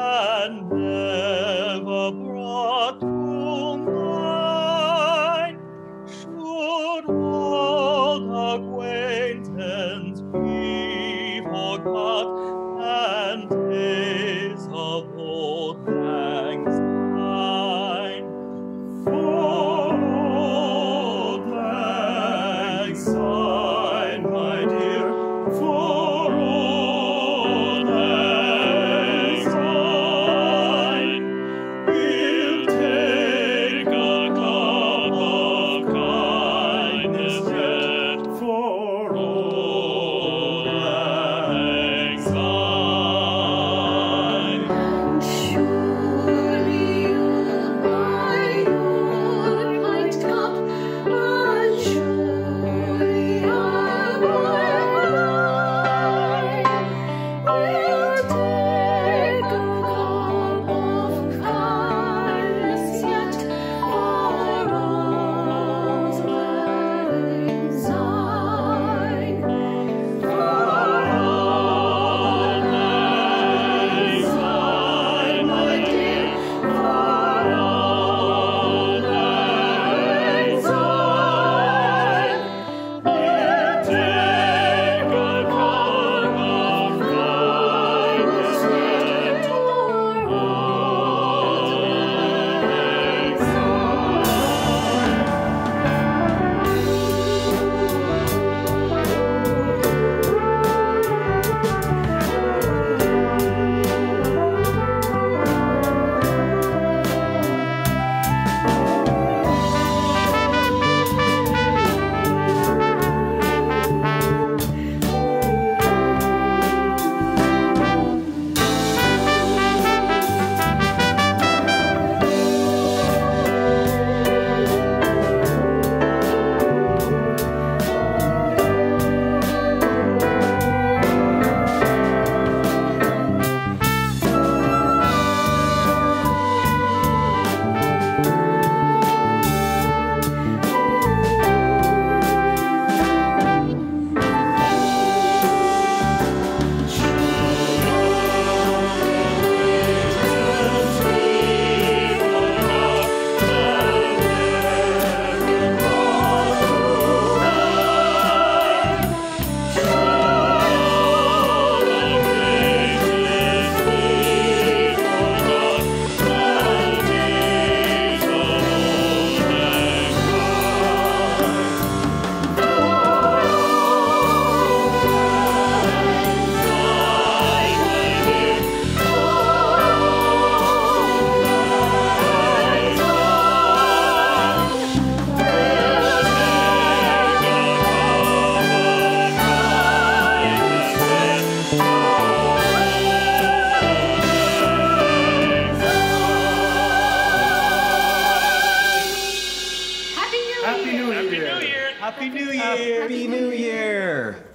and never brought Happy New Year!